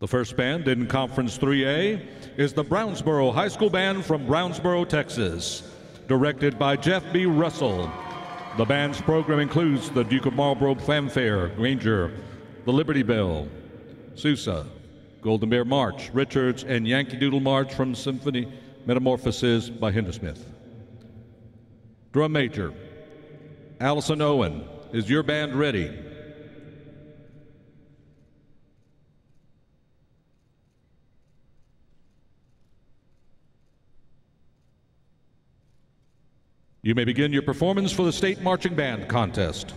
The first band in Conference 3A is the Brownsboro High School Band from Brownsboro, Texas, directed by Jeff B. Russell. The band's program includes the Duke of Marlborough Fanfare, Grainger, the Liberty Bell, Sousa, Golden Bear March, Richards, and Yankee Doodle March from Symphony Metamorphosis by Hindemith. Drum major, Alison Owen. Is your band ready? You may begin your performance for the State Marching Band Contest.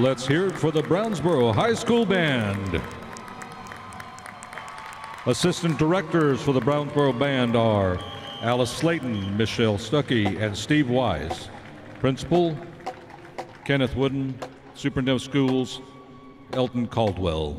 Let's hear it for the Brownsboro High School Band. Assistant directors for the Brownsboro Band are Alice Slayton, Michelle Stuckey, and Steve Wise. Principal, Kenneth Wooden. Superintendent of Schools, Elton Caldwell.